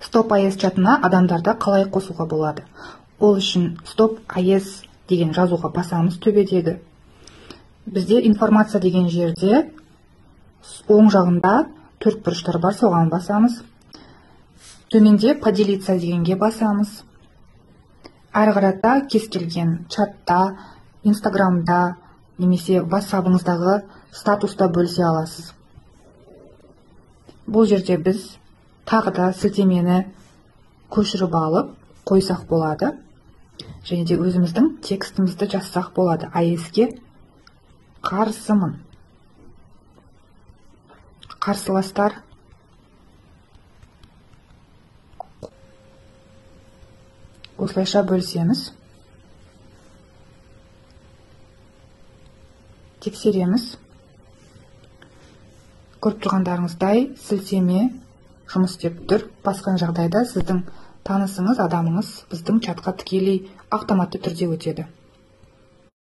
стоп АЭС чатына адамдарды қалай қосуға болады? Ол үшін стоп АЭС деген жазуға басамыз төбедегі бізде информация деген жерде оң жағында төрт бұрыштар бар соған басамыз. Төменде поделиться дегенге басамыз. Әрі қарата кез келген чатта инстаграмда немесе ватсабыңыздағы статуста бөлісе аласыз. Бұл жерде біз тағы да сілтемені көшіріп алып қойсақ болады. Және де өзіміздің текстімізді жазсақ болады. Аэске қарсымын. Қарсыластар. Осылайша бөлісеміз. Тексереміз. Көріп тұрғандарыңыздай сілтеме жұмыс істеп тұр. Басқа жағдайда сіздің танысыңыз адамыңыз біздің чатқа тікелей автоматты түрде өтеді.